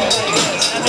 Yes.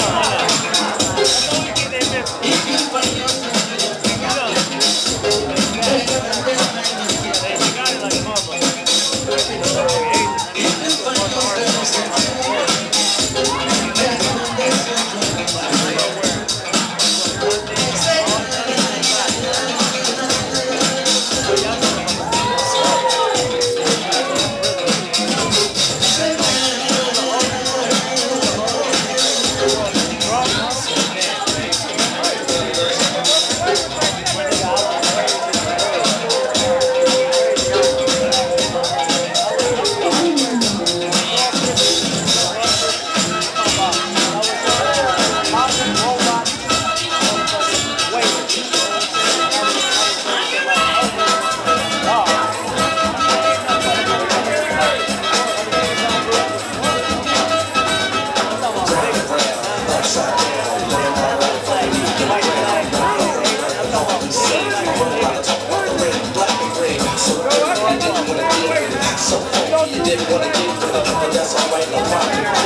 didn't want to give it up, but that's alright, no problem.